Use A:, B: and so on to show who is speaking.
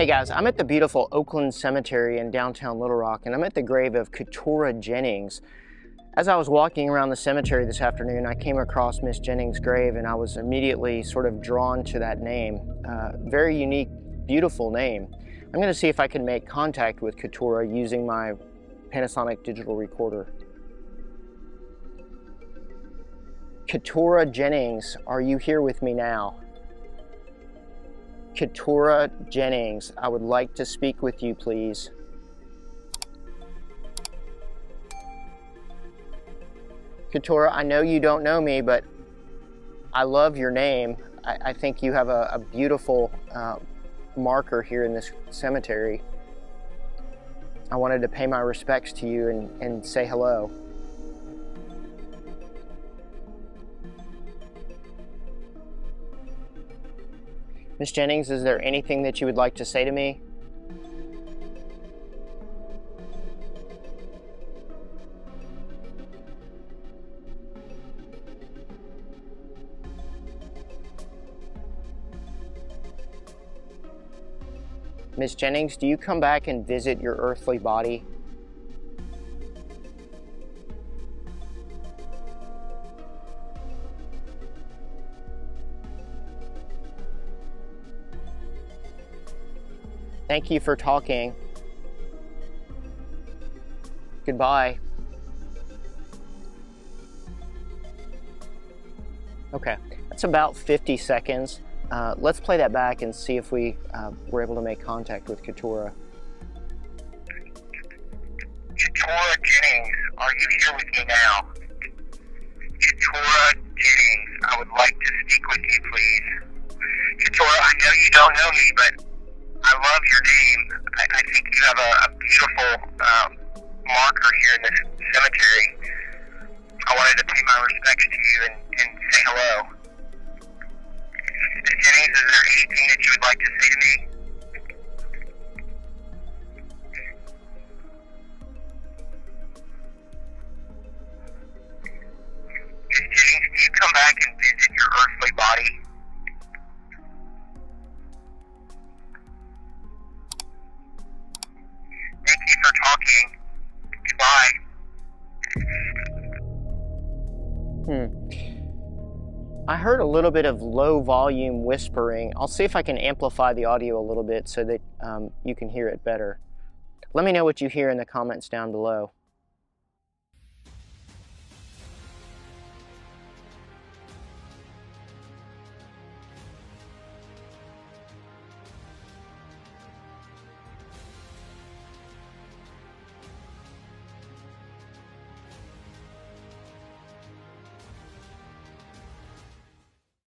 A: Hey guys, I'm at the beautiful Oakland Cemetery in downtown Little Rock and I'm at the grave of Keturah Jennings. As I was walking around the cemetery this afternoon, I came across Miss Jennings' grave and I was immediately sort of drawn to that name. Uh, very unique, beautiful name. I'm going to see if I can make contact with Keturah using my Panasonic digital recorder. Keturah Jennings, are you here with me now? Keturah Jennings, I would like to speak with you, please. Keturah, I know you don't know me, but I love your name. I, I think you have a, a beautiful uh, marker here in this cemetery. I wanted to pay my respects to you and, and say hello. Miss Jennings, is there anything that you would like to say to me? Miss Jennings, do you come back and visit your earthly body? Thank you for talking. Goodbye. Okay, that's about 50 seconds. Uh, let's play that back and see if we uh, were able to make contact with Keturah.
B: Keturah Jennings, are you here with me now? Keturah Jennings, I would like to speak with you, please. Keturah, I know you don't know me, but I love your name. I, I think you have a, a beautiful um, marker here in this cemetery. I wanted to pay my respects to you and, and say hello. Jennings, is there anything that you would like to say to me? Jennings, do you come back and visit your earthly body? Thank talking. Goodbye.
A: Hmm. I heard a little bit of low volume whispering. I'll see if I can amplify the audio a little bit so that um, you can hear it better. Let me know what you hear in the comments down below.